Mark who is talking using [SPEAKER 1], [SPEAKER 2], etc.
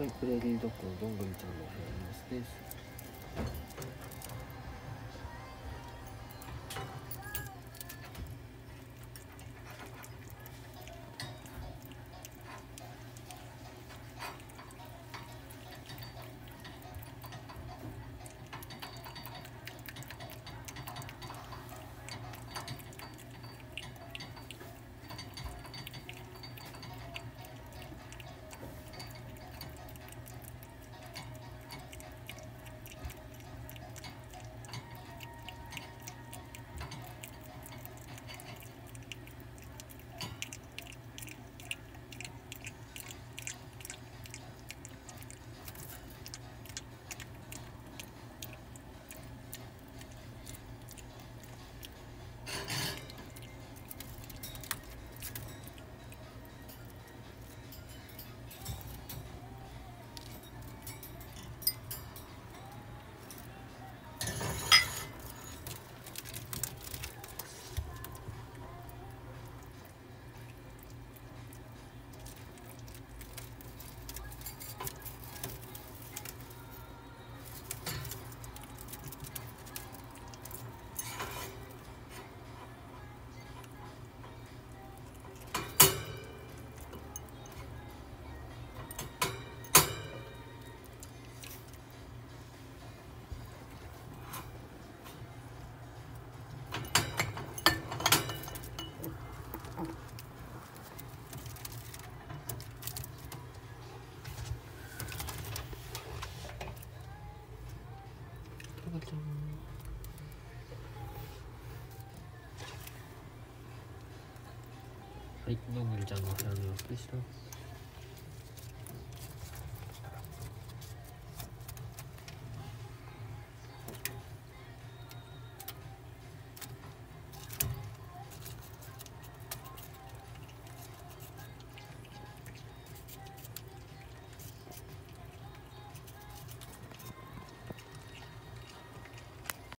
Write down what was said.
[SPEAKER 1] はい、プレーリードッグのどんぐりちゃんのお部屋ですです。 가봤잖아. 아이 너무 일잖아. 그러면 끝이라.